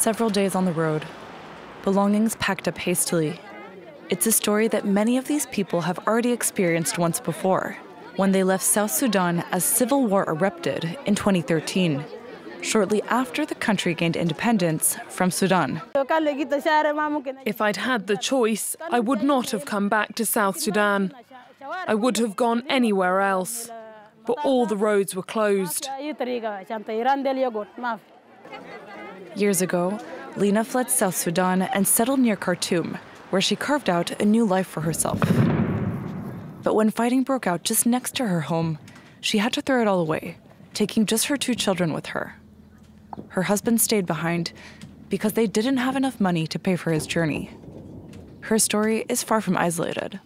Several days on the road, belongings packed up hastily. It's a story that many of these people have already experienced once before when they left South Sudan as civil war erupted in 2013, shortly after the country gained independence from Sudan. If I'd had the choice, I would not have come back to South Sudan. I would have gone anywhere else. But all the roads were closed. Years ago, Lina fled South Sudan and settled near Khartoum, where she carved out a new life for herself. But when fighting broke out just next to her home, she had to throw it all away, taking just her two children with her. Her husband stayed behind because they didn't have enough money to pay for his journey. Her story is far from isolated.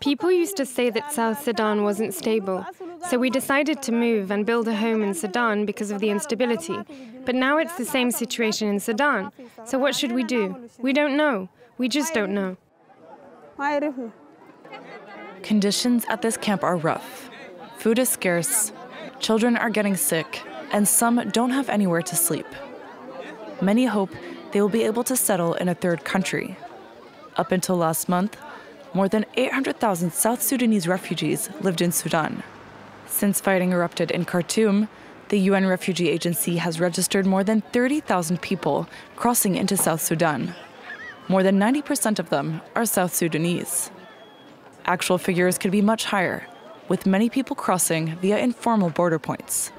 People used to say that South Sudan wasn't stable, so we decided to move and build a home in Sudan because of the instability. But now it's the same situation in Sudan. So what should we do? We don't know. We just don't know. Conditions at this camp are rough. Food is scarce, children are getting sick, and some don't have anywhere to sleep. Many hope they will be able to settle in a third country. Up until last month, more than 800,000 South Sudanese refugees lived in Sudan. Since fighting erupted in Khartoum, the UN Refugee Agency has registered more than 30,000 people crossing into South Sudan. More than 90% of them are South Sudanese. Actual figures could be much higher, with many people crossing via informal border points.